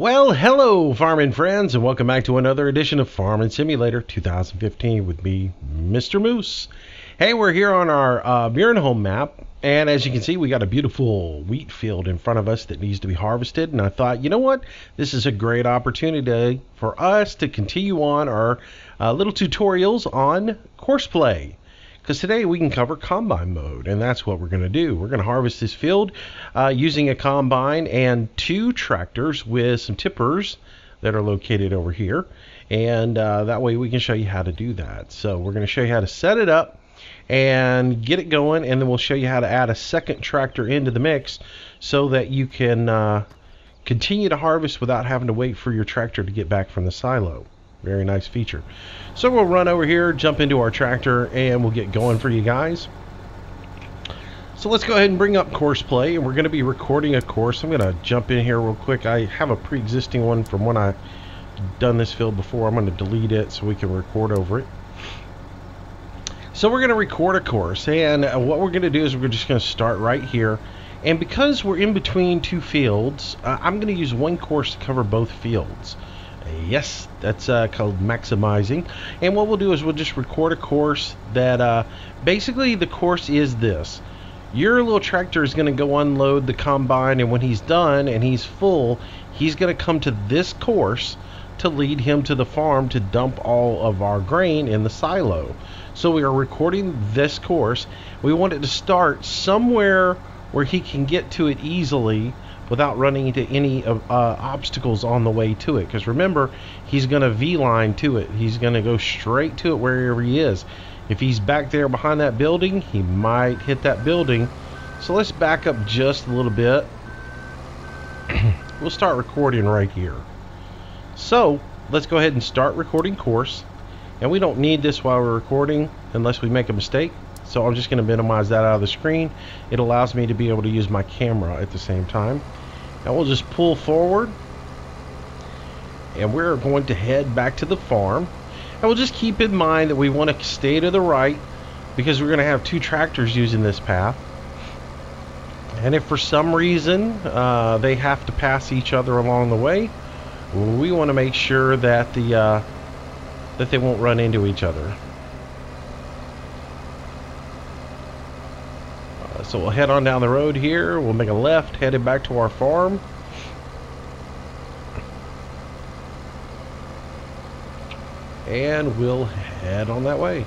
Well, hello, farming friends, and welcome back to another edition of Farming Simulator 2015 with me, Mr. Moose. Hey, we're here on our uh, Home map, and as you can see, we got a beautiful wheat field in front of us that needs to be harvested. And I thought, you know what? This is a great opportunity for us to continue on our uh, little tutorials on courseplay because today we can cover combine mode and that's what we're going to do. We're going to harvest this field uh, using a combine and two tractors with some tippers that are located over here and uh, that way we can show you how to do that. So we're going to show you how to set it up and get it going and then we'll show you how to add a second tractor into the mix so that you can uh, continue to harvest without having to wait for your tractor to get back from the silo. Very nice feature. So we'll run over here, jump into our tractor, and we'll get going for you guys. So let's go ahead and bring up course play, and we're going to be recording a course. I'm going to jump in here real quick. I have a pre-existing one from when I done this field before. I'm going to delete it so we can record over it. So we're going to record a course, and what we're going to do is we're just going to start right here. And because we're in between two fields, uh, I'm going to use one course to cover both fields. Yes, that's uh, called maximizing. And what we'll do is we'll just record a course that uh, basically the course is this. Your little tractor is going to go unload the combine, and when he's done and he's full, he's going to come to this course to lead him to the farm to dump all of our grain in the silo. So we are recording this course. We want it to start somewhere where he can get to it easily without running into any uh, obstacles on the way to it. Because remember, he's going to V-line to it. He's going to go straight to it wherever he is. If he's back there behind that building, he might hit that building. So let's back up just a little bit. we'll start recording right here. So let's go ahead and start recording course. And we don't need this while we're recording unless we make a mistake. So I'm just going to minimize that out of the screen. It allows me to be able to use my camera at the same time. Now we'll just pull forward and we're going to head back to the farm. And we'll just keep in mind that we want to stay to the right because we're going to have two tractors using this path. And if for some reason uh, they have to pass each other along the way, we want to make sure that the uh, that they won't run into each other. So we'll head on down the road here. We'll make a left, headed back to our farm. And we'll head on that way.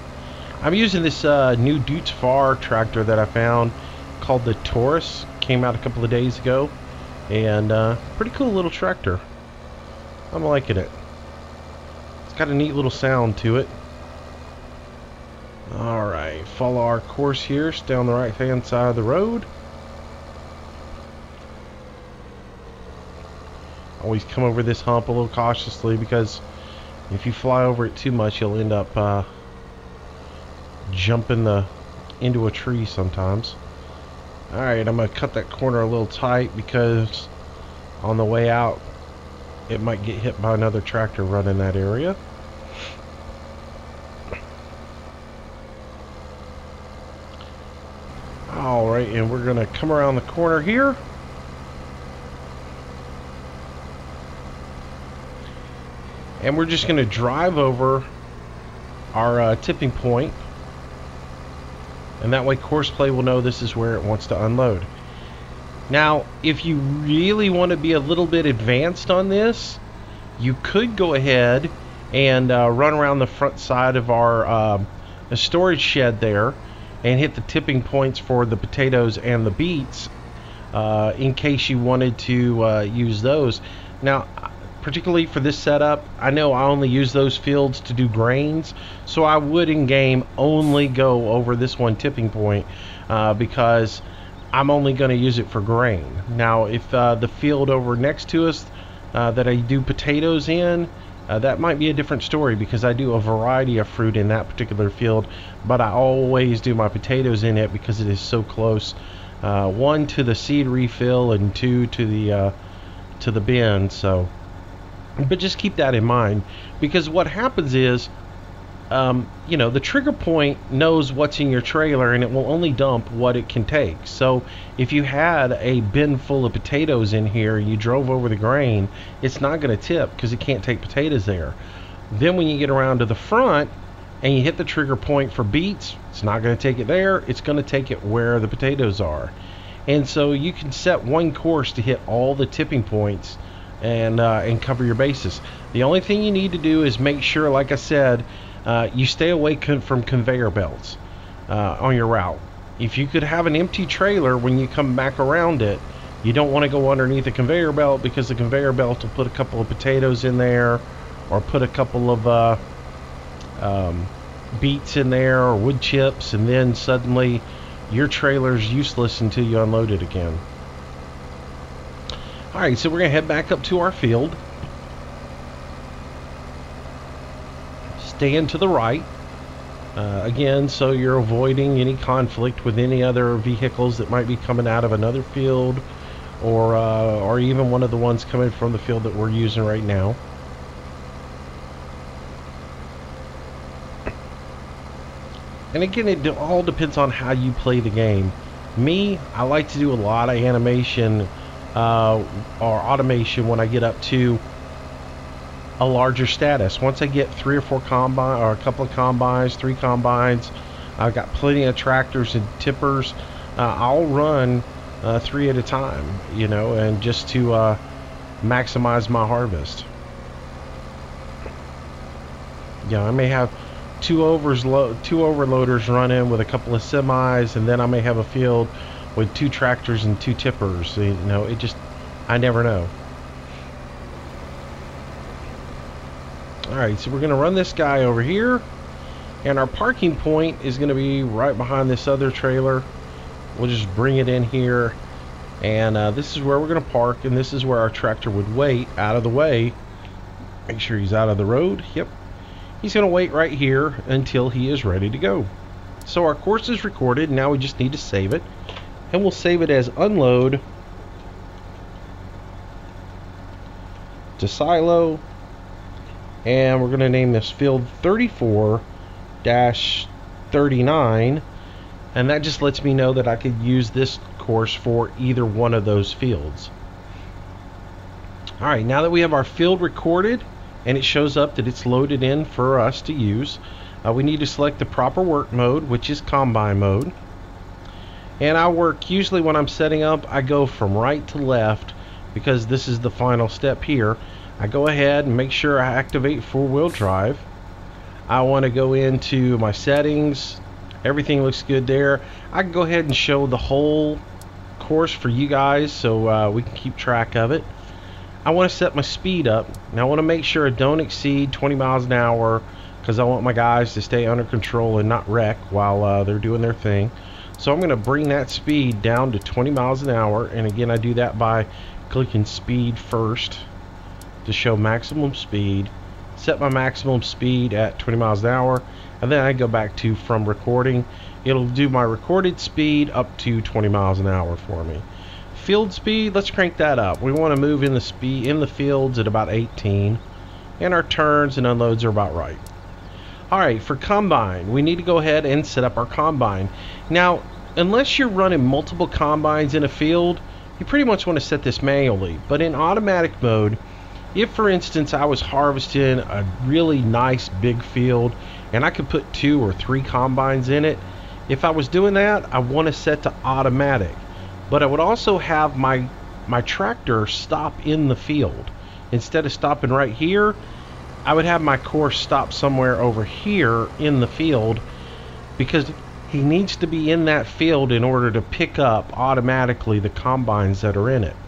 I'm using this uh, new Deutz-Fahr tractor that I found called the Taurus. Came out a couple of days ago. And uh, pretty cool little tractor. I'm liking it. It's got a neat little sound to it. Alright, follow our course here, stay on the right hand side of the road. Always come over this hump a little cautiously because if you fly over it too much you'll end up uh, jumping the into a tree sometimes. Alright, I'm going to cut that corner a little tight because on the way out it might get hit by another tractor running that area. Alright, and we're going to come around the corner here. And we're just going to drive over our uh, tipping point. And that way Courseplay will know this is where it wants to unload. Now, if you really want to be a little bit advanced on this, you could go ahead and uh, run around the front side of our uh, storage shed there and hit the tipping points for the potatoes and the beets uh, in case you wanted to uh, use those. Now, particularly for this setup, I know I only use those fields to do grains, so I would in game only go over this one tipping point uh, because I'm only going to use it for grain. Now, if uh, the field over next to us uh, that I do potatoes in, uh, that might be a different story because I do a variety of fruit in that particular field, but I always do my potatoes in it because it is so close. Uh, one to the seed refill and two to the uh, to the bin. So, but just keep that in mind because what happens is um, you know, the trigger point knows what's in your trailer and it will only dump what it can take. So if you had a bin full of potatoes in here and you drove over the grain, it's not going to tip because it can't take potatoes there. Then when you get around to the front and you hit the trigger point for beets, it's not going to take it there. It's going to take it where the potatoes are. And so you can set one course to hit all the tipping points and uh, and cover your bases. The only thing you need to do is make sure, like I said, uh, you stay away con- from conveyor belts uh, on your route. If you could have an empty trailer when you come back around it, you don't want to go underneath a conveyor belt because the conveyor belt will put a couple of potatoes in there or put a couple of uh, um, beets in there or wood chips, and then suddenly your trailer's useless until you unload it again. Alright, so we're going to head back up to our field. Stand to the right. Uh, again, so you're avoiding any conflict with any other vehicles that might be coming out of another field or, uh, or even one of the ones coming from the field that we're using right now. And again, it all depends on how you play the game. Me, I like to do a lot of animation uh, or automation when I get up to a larger status. Once I get three or four combine or a couple of combines, three combines, I've got plenty of tractors and tippers. Uh, I'll run uh, three at a time, you know, and just to uh, maximize my harvest. Yeah, I may have two overs two overloaders running with a couple of semis, and then I may have a field with two tractors and two tippers. You know, it just I never know. Alright, so we're going to run this guy over here. And our parking point is going to be right behind this other trailer. We'll just bring it in here. And uh, this is where we're going to park. And this is where our tractor would wait out of the way. Make sure he's out of the road. Yep. He's going to wait right here until he is ready to go. So our course is recorded. Now we just need to save it. And we'll save it as unload to silo and we're going to name this field 34 39 and that just lets me know that I could use this course for either one of those fields. Alright now that we have our field recorded and it shows up that it's loaded in for us to use uh, we need to select the proper work mode which is combine mode. And I work usually when I'm setting up I go from right to left because this is the final step here I go ahead and make sure I activate four-wheel drive. I want to go into my settings. Everything looks good there. I can go ahead and show the whole course for you guys so uh, we can keep track of it. I want to set my speed up. Now I want to make sure I don't exceed 20 miles an hour because I want my guys to stay under control and not wreck while uh, they're doing their thing. So I'm going to bring that speed down to 20 miles an hour and again I do that by clicking speed first to show maximum speed, set my maximum speed at 20 miles an hour, and then I go back to from recording. It'll do my recorded speed up to 20 miles an hour for me. Field speed, let's crank that up. We want to move in the speed in the fields at about 18, and our turns and unloads are about right. Alright, for combine, we need to go ahead and set up our combine. Now, unless you're running multiple combines in a field, you pretty much want to set this manually. But in automatic mode, if for instance I was harvesting a really nice big field and I could put two or three combines in it, if I was doing that, I want to set to automatic. But I would also have my my tractor stop in the field. Instead of stopping right here, I would have my course stop somewhere over here in the field because he needs to be in that field in order to pick up automatically the combines that are in it.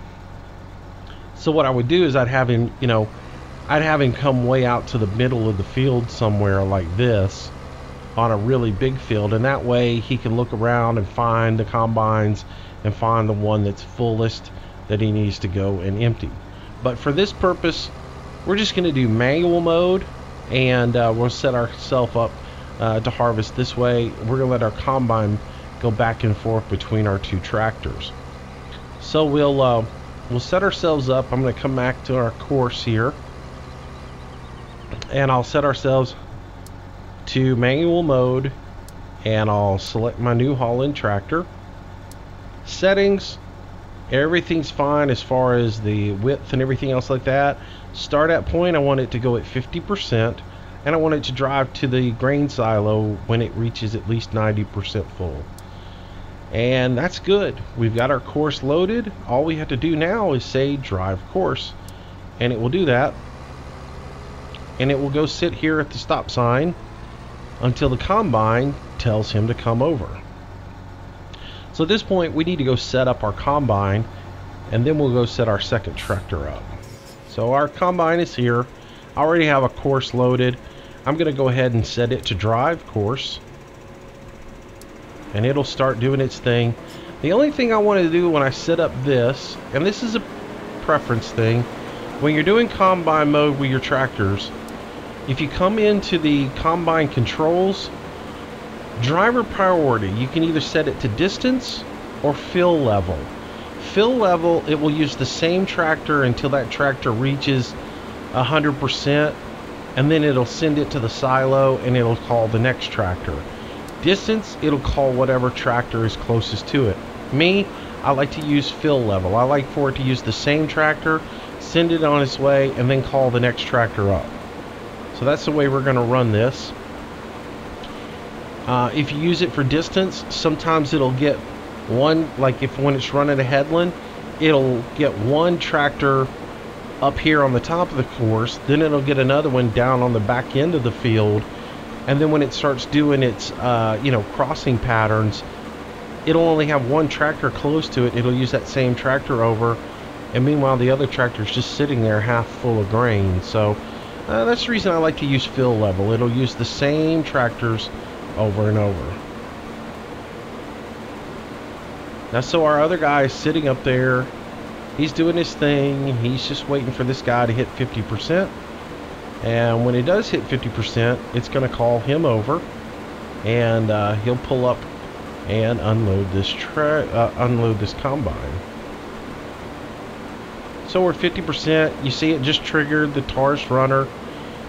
So what I would do is I'd have him, you know, I'd have him come way out to the middle of the field somewhere like this on a really big field and that way he can look around and find the combines and find the one that's fullest that he needs to go and empty. But for this purpose, we're just going to do manual mode and uh, we'll set ourselves up uh, to harvest this way. We're going to let our combine go back and forth between our two tractors. So we'll uh, we'll set ourselves up. I'm going to come back to our course here. And I'll set ourselves to manual mode and I'll select my New Holland tractor. Settings, everything's fine as far as the width and everything else like that. Start at point, I want it to go at 50% and I want it to drive to the grain silo when it reaches at least 90% full. And that's good. We've got our course loaded. All we have to do now is say drive course and it will do that. And it will go sit here at the stop sign until the combine tells him to come over. So at this point we need to go set up our combine and then we'll go set our second tractor up. So our combine is here. I already have a course loaded. I'm going to go ahead and set it to drive course. And it'll start doing its thing. The only thing I want to do when I set up this, and this is a preference thing, when you're doing combine mode with your tractors, if you come into the combine controls, driver priority, you can either set it to distance or fill level. Fill level, it will use the same tractor until that tractor reaches 100% and then it'll send it to the silo and it'll call the next tractor. Distance, it'll call whatever tractor is closest to it. Me, I like to use fill level. I like for it to use the same tractor, send it on its way, and then call the next tractor up. So that's the way we're going to run this. Uh, if you use it for distance, sometimes it'll get one, like if when it's running a headland, it'll get one tractor up here on the top of the course, then it'll get another one down on the back end of the field, and then when it starts doing its, uh, you know, crossing patterns, it'll only have one tractor close to it. It'll use that same tractor over, and meanwhile the other tractor's just sitting there half full of grain. So uh, that's the reason I like to use fill level. It'll use the same tractors over and over. Now, so our other guy is sitting up there. He's doing his thing. He's just waiting for this guy to hit 50%. And when it does hit 50%, it's going to call him over. And uh, he'll pull up and unload this uh, unload this combine. So we're 50%. You see it just triggered the Taurus runner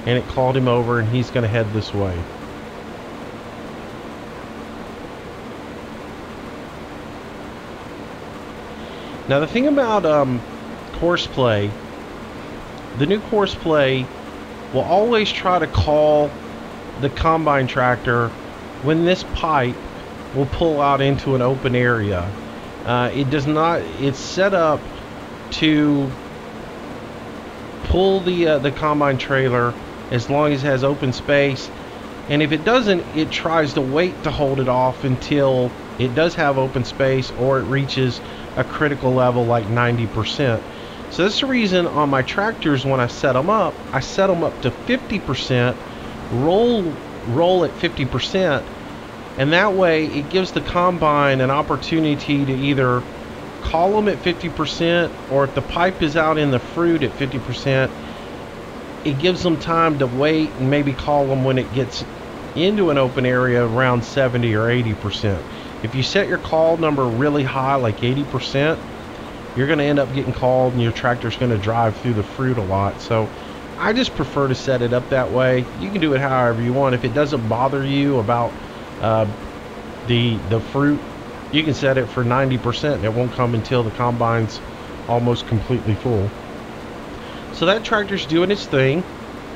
and it called him over and he's going to head this way. Now the thing about um, course play, the new course play will always try to call the combine tractor when this pipe will pull out into an open area. Uh, it does not. It's set up to pull the uh, the combine trailer as long as it has open space, and if it doesn't, it tries to wait to hold it off until it does have open space or it reaches a critical level like 90%. So that's the reason on my tractors when I set them up, I set them up to 50%, roll roll at 50%, and that way it gives the combine an opportunity to either call them at 50% or if the pipe is out in the fruit at 50%, it gives them time to wait and maybe call them when it gets into an open area around 70 or 80%. If you set your call number really high, like 80%, you're going to end up getting called and your tractor's going to drive through the fruit a lot. So I just prefer to set it up that way. You can do it however you want. If it doesn't bother you about uh, the the fruit, you can set it for 90%. It won't come until the combine's almost completely full. So that tractor's doing its thing.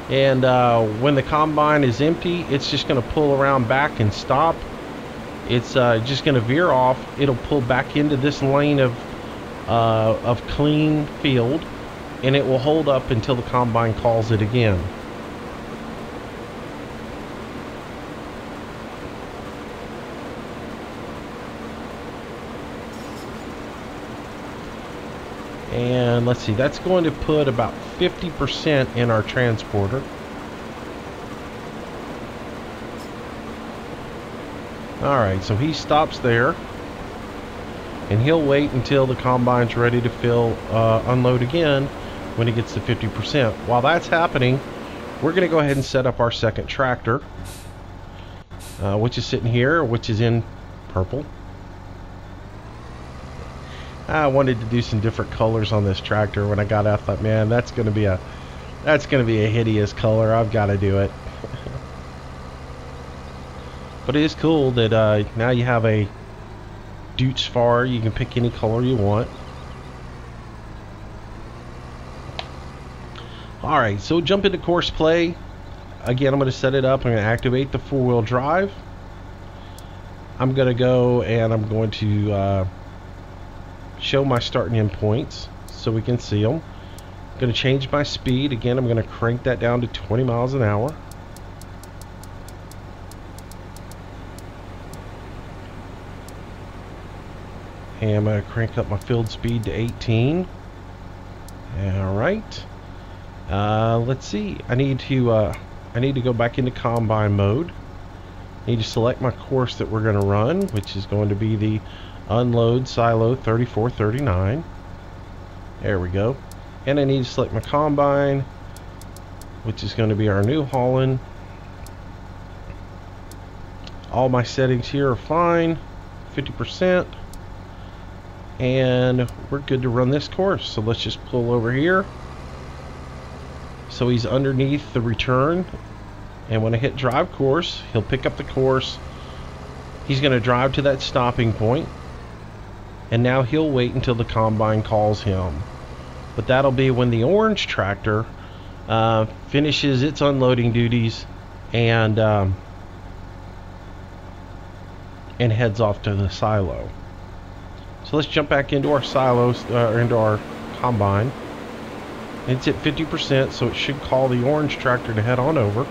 And uh, when the combine is empty, it's just going to pull around back and stop it's uh, just going to veer off. It'll pull back into this lane of uh, of clean field, and it will hold up until the combine calls it again. And let's see, that's going to put about 50% in our transporter. Alright, so he stops there. And he'll wait until the combine's ready to fill, uh, unload again when he gets to 50%. While that's happening, we're going to go ahead and set up our second tractor. Uh, which is sitting here, which is in purple. I wanted to do some different colors on this tractor when I got out. Thought, man, that's going to be a that's going to be a hideous color. I've got to do it. But it is cool that uh, now you have a Deutz-Fahr. You can pick any color you want. Alright, so jump into course play. Again, I'm going to set it up. I'm going to activate the four-wheel drive. I'm going to go and I'm going to uh, show my starting end points so we can see them. I'm going to change my speed. Again, I'm going to crank that down to 20 miles an hour. I'm going to crank up my field speed to 18. Alright. Uh, let's see. I need to uh, I need to go back into combine mode. I need to select my course that we're going to run, which is going to be the unload silo 3439. There we go. And I need to select my combine, which is going to be our New Holland. All my settings here are fine, 50% and we're good to run this course. So let's just pull over here. So he's underneath the return. And when I hit drive course he'll pick up the course. He's going to drive to that stopping point. And now he'll wait until the combine calls him. But that'll be when the orange tractor uh, finishes its unloading duties and um, and heads off to the silo so let's jump back into our silos, uh, into our combine. It's at 50%, so it should call the orange tractor to head on over.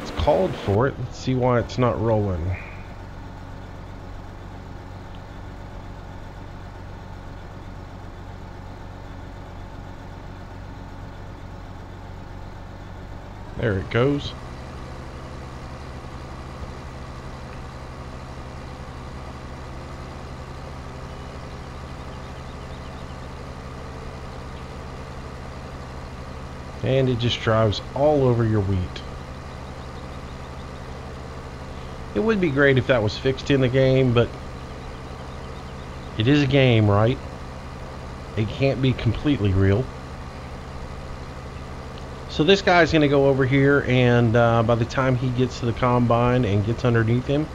It's called for it. Let's see why it's not rolling. There it goes. And it just drives all over your wheat. It would be great if that was fixed in the game, but it is a game, right? It can't be completely real. So this guy's going to go over here and uh, by the time he gets to the combine and gets underneath him,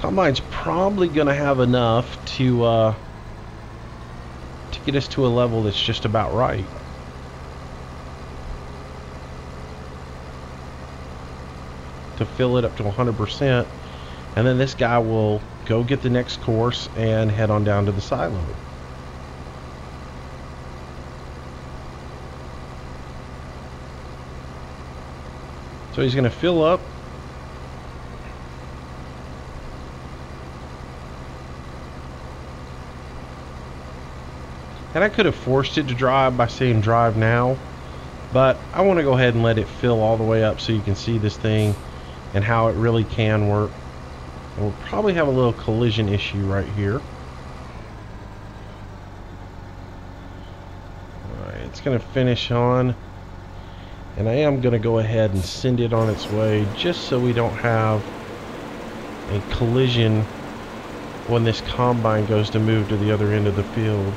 combine's probably going to have enough to uh, to get us to a level that's just about right. To fill it up to 100% and then this guy will go get the next course and head on down to the silo. So he's going to fill up. And I could have forced it to drive by saying drive now. But I want to go ahead and let it fill all the way up so you can see this thing and how it really can work. And we'll probably have a little collision issue right here. Alright, it's going to finish on and I am going to go ahead and send it on its way just so we don't have a collision when this combine goes to move to the other end of the field.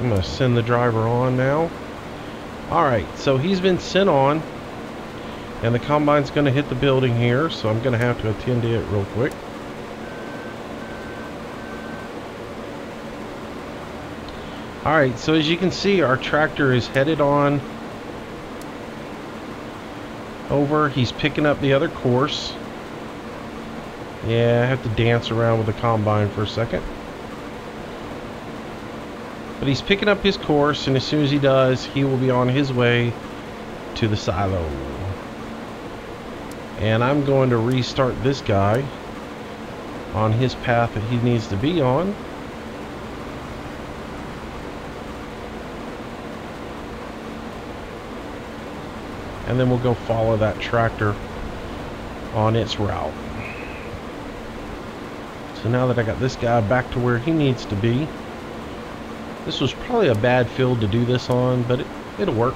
I'm going to send the driver on now. Alright, so he's been sent on. And the combine's going to hit the building here, so I'm going to have to attend to it real quick. Alright, so as you can see, our tractor is headed on over. He's picking up the other course. Yeah, I have to dance around with the combine for a second. But he's picking up his course, and as soon as he does, he will be on his way to the silo. And I'm going to restart this guy on his path that he needs to be on. And then we'll go follow that tractor on its route. So now that I got this guy back to where he needs to be, this was probably a bad field to do this on, but it, it'll work.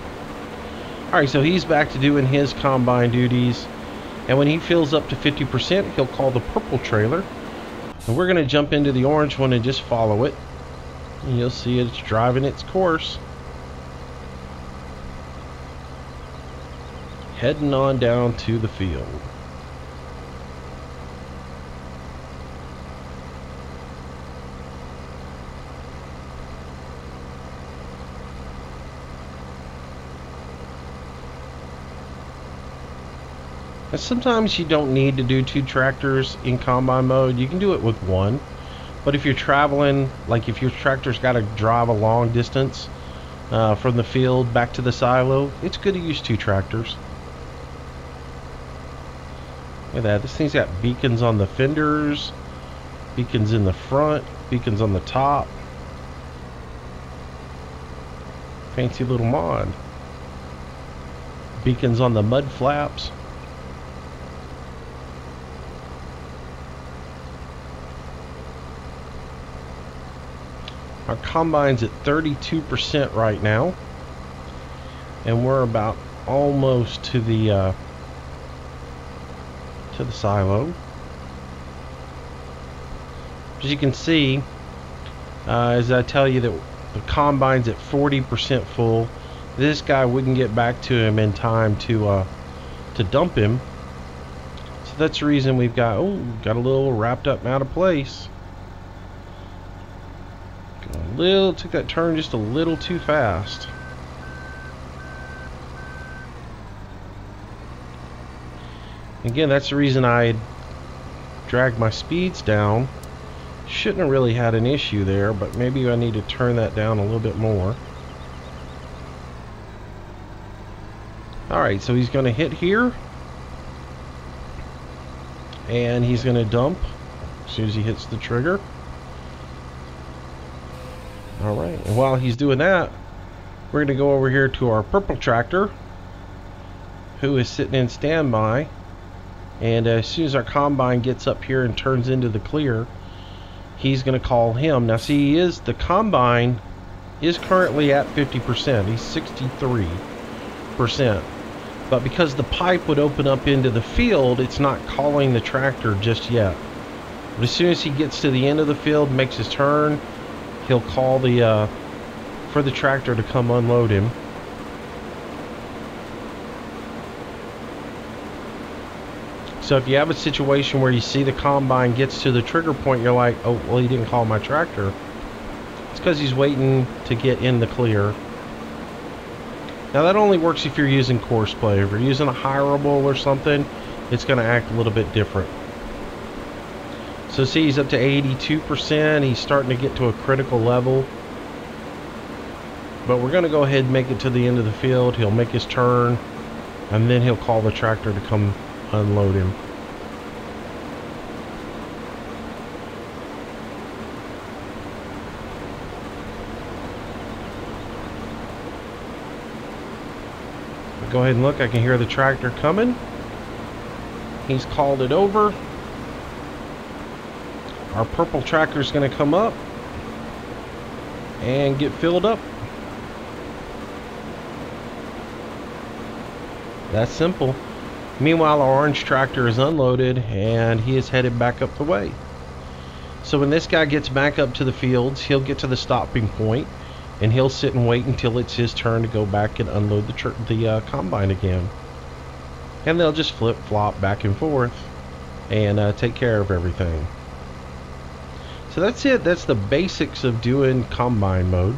Alright, so he's back to doing his combine duties. And when he fills up to 50%, he'll call the purple trailer. And we're going to jump into the orange one and just follow it. And you'll see it's driving its course. Heading on down to the field. And sometimes you don't need to do two tractors in combine mode. You can do it with one. But if you're traveling, like if your tractor's got to drive a long distance uh, from the field back to the silo, it's good to use two tractors. Look at that. This thing's got beacons on the fenders, beacons in the front, beacons on the top. Fancy little mod. Beacons on the mud flaps. Our combine's at 32% right now. And we're about almost to the uh, to the silo. As you can see, uh, as I tell you that the combine's at 40% full, this guy wouldn't get back to him in time to uh, to dump him. So that's the reason we've got oh got a little wrapped up and out of place little, took that turn just a little too fast. Again, that's the reason I dragged my speeds down. Shouldn't have really had an issue there, but maybe I need to turn that down a little bit more. Alright, so he's going to hit here. And he's going to dump as soon as he hits the trigger. Alright, and while he's doing that, we're going to go over here to our purple tractor, who is sitting in standby. And as soon as our combine gets up here and turns into the clear, he's going to call him. Now see, he is the combine is currently at 50%. He's 63%. But because the pipe would open up into the field, it's not calling the tractor just yet. But as soon as he gets to the end of the field, makes his turn, he'll call the uh, for the tractor to come unload him. So if you have a situation where you see the combine gets to the trigger point, you're like, oh, well, he didn't call my tractor. It's because he's waiting to get in the clear. Now that only works if you're using courseplay. If you're using a hireable or something, it's going to act a little bit different. So see, he's up to 82%. He's starting to get to a critical level. But we're going to go ahead and make it to the end of the field. He'll make his turn. And then he'll call the tractor to come unload him. Go ahead and look. I can hear the tractor coming. He's called it over. Our purple tractor is going to come up and get filled up. That's simple. Meanwhile, our orange tractor is unloaded and he is headed back up the way. So when this guy gets back up to the fields, he'll get to the stopping point and he'll sit and wait until it's his turn to go back and unload the, the uh, combine again. And they'll just flip flop back and forth and uh, take care of everything. So that's it. That's the basics of doing combine mode.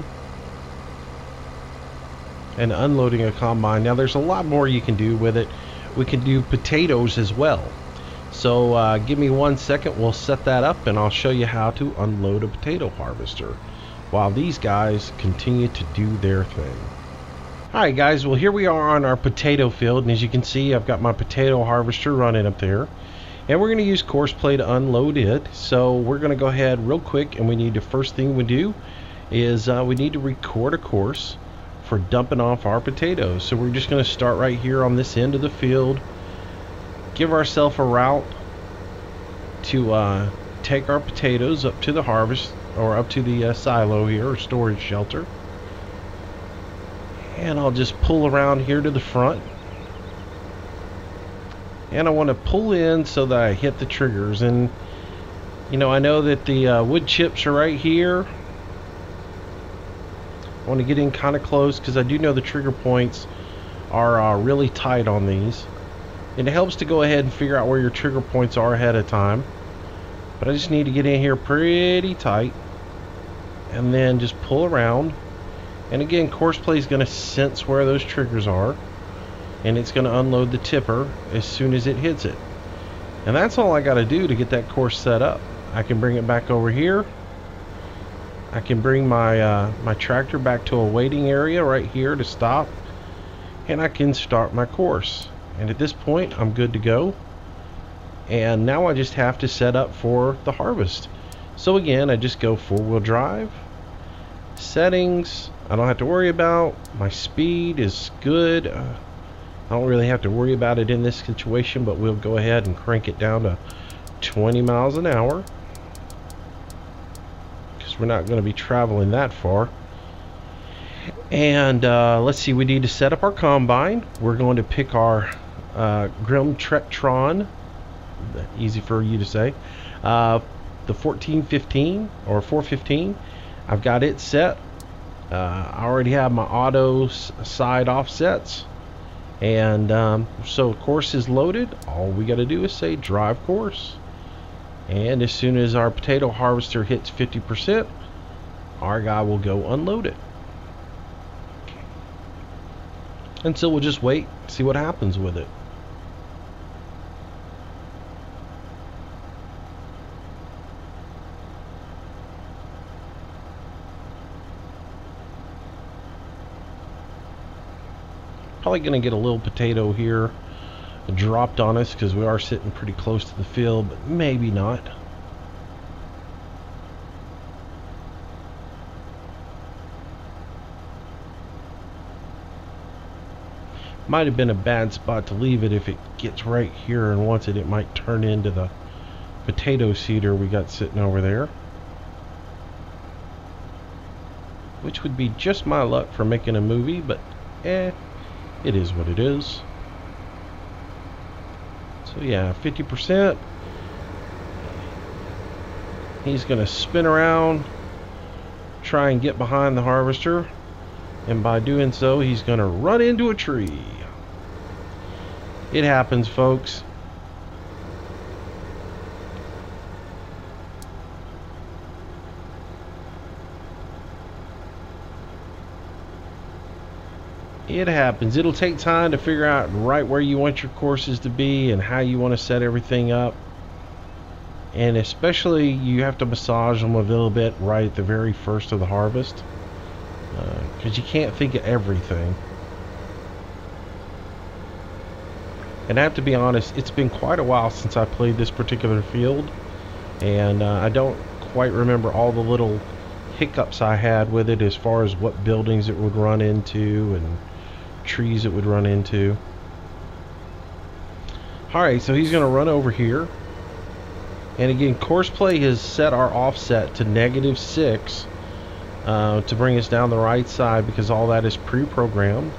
And unloading a combine. Now there's a lot more you can do with it. We can do potatoes as well. So uh, give me one second. We'll set that up and I'll show you how to unload a potato harvester. While these guys continue to do their thing. Alright guys, well here we are on our potato field. And as you can see, I've got my potato harvester running up there and we're going to use courseplay to unload it so we're going to go ahead real quick and we need to first thing we do is uh, we need to record a course for dumping off our potatoes so we're just going to start right here on this end of the field give ourselves a route to uh, take our potatoes up to the harvest or up to the uh, silo here or storage shelter. And I'll just pull around here to the front. And I want to pull in so that I hit the triggers. And, you know, I know that the uh, wood chips are right here. I want to get in kind of close because I do know the trigger points are uh, really tight on these. And it helps to go ahead and figure out where your trigger points are ahead of time. But I just need to get in here pretty tight. And then just pull around. And again, Courseplay is going to sense where those triggers are. And it's going to unload the tipper as soon as it hits it. And that's all I got to do to get that course set up. I can bring it back over here. I can bring my uh, my tractor back to a waiting area right here to stop and I can start my course and at this point I'm good to go and now I just have to set up for the harvest so again I just go four-wheel drive settings I don't have to worry about my speed is good uh, I don't really have to worry about it in this situation but we'll go ahead and crank it down to 20 miles an hour because we're not going to be traveling that far and uh, let's see we need to set up our combine we're going to pick our uh, Grimme Tectron, easy for you to say, uh, the 1415 or 415. I've got it set. Uh, I already have my auto side offsets. And um, so course is loaded. All we got to do is say drive course. And as soon as our potato harvester hits 50%, our guy will go unload it. And so we'll just wait, see what happens with it. Probably going to get a little potato here dropped on us because we are sitting pretty close to the field, but maybe not. Might have been a bad spot to leave it if it gets right here and wants it, it might turn into the potato seeder we got sitting over there. Which would be just my luck for making a movie, but eh, it is what it is. So yeah, 50%. He's going to spin around, try and get behind the harvester. And by doing so, he's going to run into a tree. It happens, folks. It happens. It'll take time to figure out right where you want your courses to be and how you want to set everything up. And especially you have to massage them a little bit right at the very first of the harvest. Because uh, you can't think of everything. And I have to be honest, it's been quite a while since I played this particular field. And uh, I don't quite remember all the little hiccups I had with it as far as what buildings it would run into and trees it would run into. Alright, so he's going to run over here. And again, Courseplay has set our offset to negative 6 uh, to bring us down the right side because all that is pre-programmed.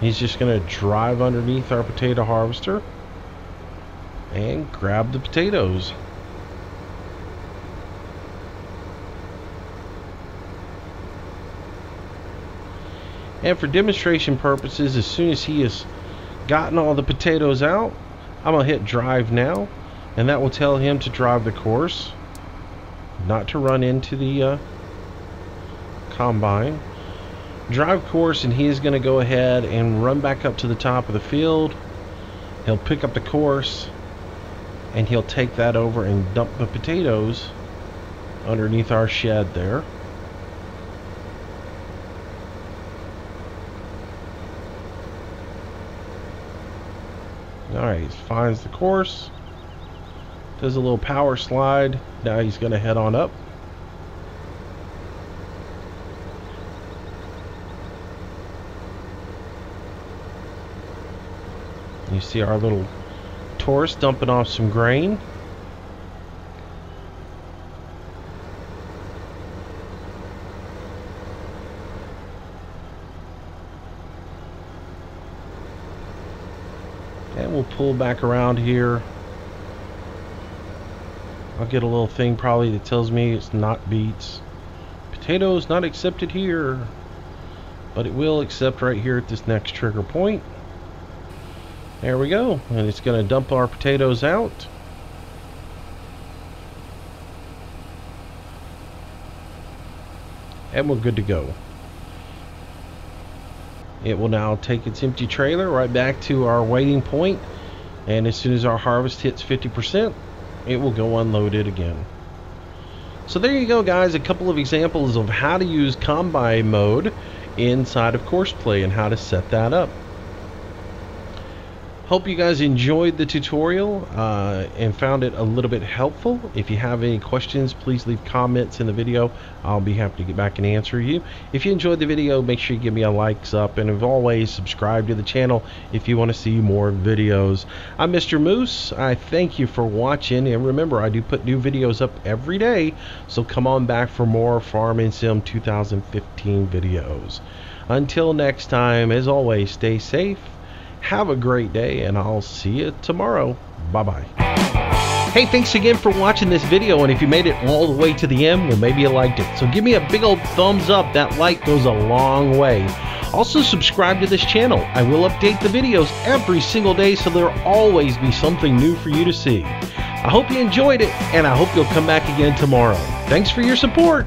He's just going to drive underneath our potato harvester and grab the potatoes. And for demonstration purposes, as soon as he has gotten all the potatoes out, I'm going to hit drive now. And that will tell him to drive the course. Not to run into the uh, combine. Drive course and he is going to go ahead and run back up to the top of the field. He'll pick up the course and he'll take that over and dump the potatoes underneath our shed there. Alright, finds the course. Does a little power slide. Now he's going to head on up. You see our little Taurus dumping off some grain. Pull back around here. I'll get a little thing probably that tells me it's not beets. Potatoes not accepted here. But it will accept right here at this next trigger point. There we go. And it's going to dump our potatoes out. And we're good to go. It will now take its empty trailer right back to our waiting point, and as soon as our harvest hits 50%, it will go unloaded again. So there you go guys, a couple of examples of how to use combi mode inside of Courseplay and how to set that up. Hope you guys enjoyed the tutorial uh, and found it a little bit helpful. If you have any questions, please leave comments in the video. I'll be happy to get back and answer you. If you enjoyed the video, make sure you give me a likes up. And as always, subscribe to the channel if you want to see more videos. I'm Mr. Moose. I thank you for watching. And remember, I do put new videos up every day. So come on back for more Farming Sim 2015 videos. Until next time, as always, stay safe have a great day, and I'll see you tomorrow. Bye bye. Hey, thanks again for watching this video, and if you made it all the way to the end, well, maybe you liked it. So give me a big old thumbs up. That like goes a long way. Also, subscribe to this channel. I will update the videos every single day, so there'll always be something new for you to see. I hope you enjoyed it, and I hope you'll come back again tomorrow. Thanks for your support.